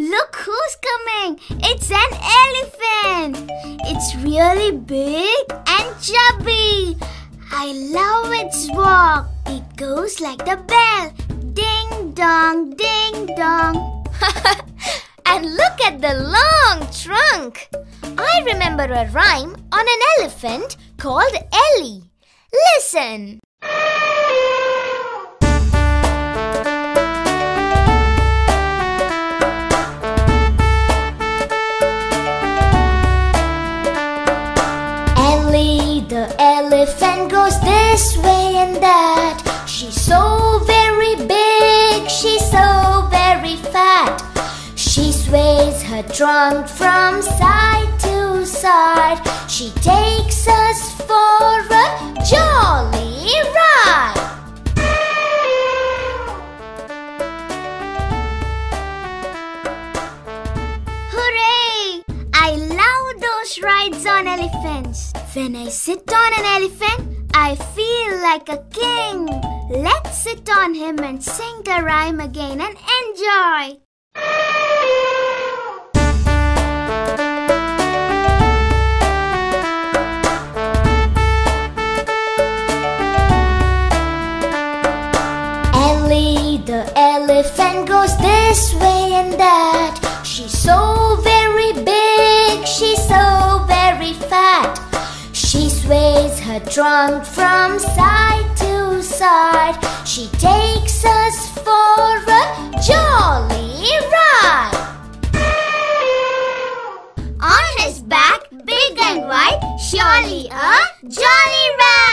Look who's coming! It's an elephant! It's really big and chubby. I love its walk. It goes like the bell. Ding dong, ding dong. and look at the long trunk. I remember a rhyme on an elephant called Elly. Listen. The elephant goes this way and that. She's so very big, she's so very fat. She sways her trunk from side to side. She takes us those rides on elephants. When I sit on an elephant, I feel like a king. Let's sit on him and sing the rhyme again and enjoy. Elly the elephant goes this way and that. She's so very she's so very fat. She sways her trunk from side to side. She takes us for a jolly ride. On his back, big and white, surely a jolly ride.